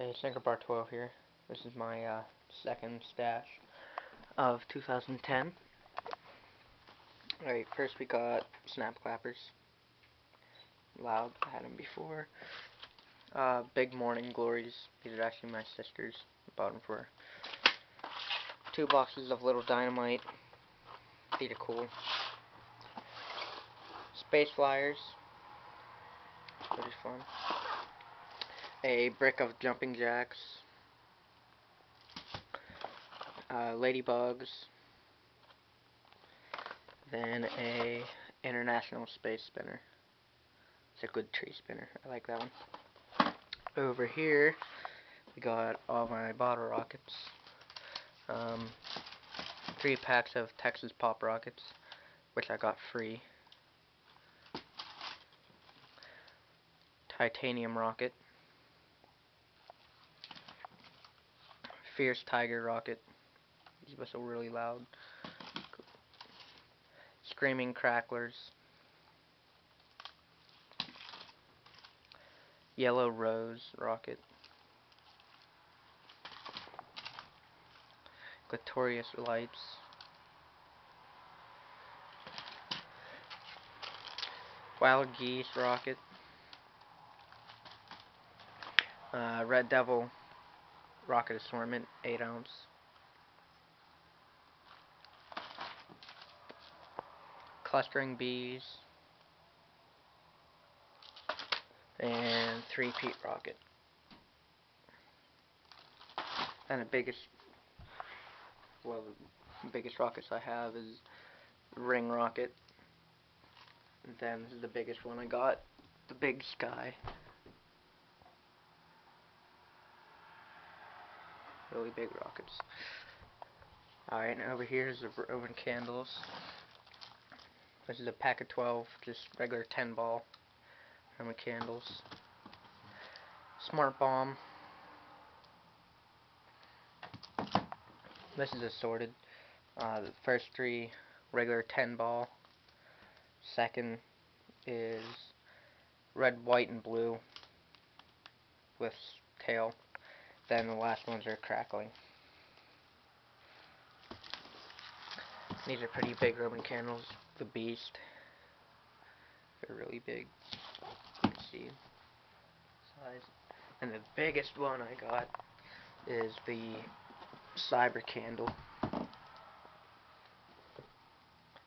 Hey, Snicker Bar 12 here. This is my uh, second stash of 2010. Alright, first we got Snap Clappers. Loud, I had them before. Uh, Big Morning Glories. These are actually my sisters. Bought them for two boxes of Little Dynamite. These are cool. Space Flyers. Pretty fun a brick of jumping jacks, uh, ladybugs, then a international space spinner. It's a good tree spinner. I like that one. Over here, we got all my bottle rockets. Um, three packs of Texas Pop Rockets, which I got free. Titanium rocket. Fierce Tiger Rocket. These whistle really loud. Screaming Cracklers. Yellow Rose Rocket. Glorious Lights. Wild Geese Rocket. Uh, Red Devil Rocket Assortment, 8 ounce. Clustering Bees. And 3 Pete Rocket. And the biggest, well, the biggest rockets I have is Ring Rocket. And then this is the biggest one I got, the Big Sky. Really big rockets. Alright, and over here is the Roman candles. This is a pack of 12, just regular 10 ball Roman candles. Smart bomb. This is assorted. Uh, the first three regular 10 ball. Second is red, white, and blue with tail. Then the last ones are crackling. These are pretty big Roman candles. The Beast. They're really big. See size. And the biggest one I got is the Cyber Candle.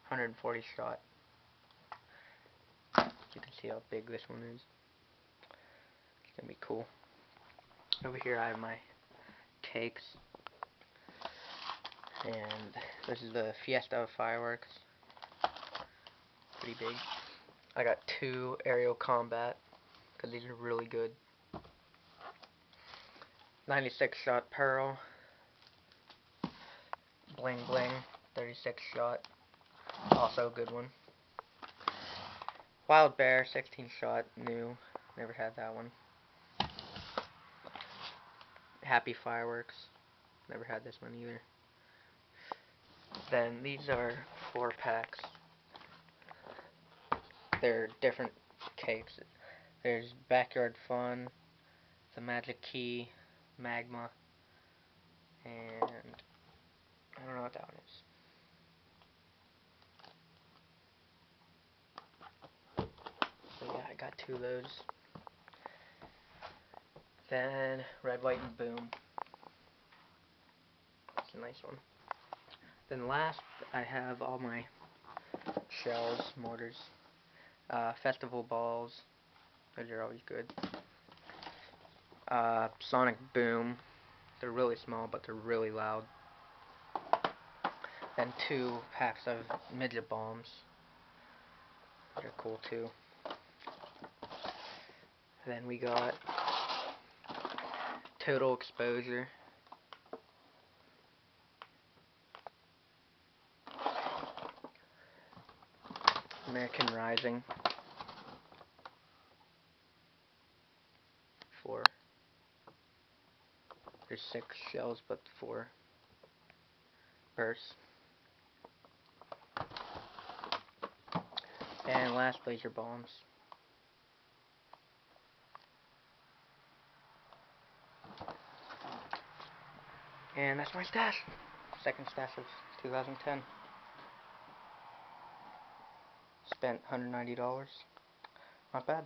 140 shot. You can see how big this one is. It's gonna be cool. Over here I have my cakes. And this is the Fiesta of fireworks. Pretty big. I got two aerial combat because these are really good. 96 shot Pearl. Bling Bling. 36 shot. Also a good one. Wild Bear. 16 shot. New. Never had that one. Happy Fireworks. Never had this one either. Then these are four packs. They're different cakes. There's Backyard Fun, The Magic Key, Magma, and I don't know what that one is. So yeah, I got two of those. Then red, white, and boom. That's a nice one. Then last, I have all my shells, mortars, uh, festival balls. Those are always good. Uh, sonic boom. They're really small, but they're really loud. Then two packs of midget bombs. They're cool too. Then we got total exposure. American Rising. Four. There's six shells, but four bursts. And last laser bombs. And that's my stash. Second stash of 2010. Spent $190. Not bad.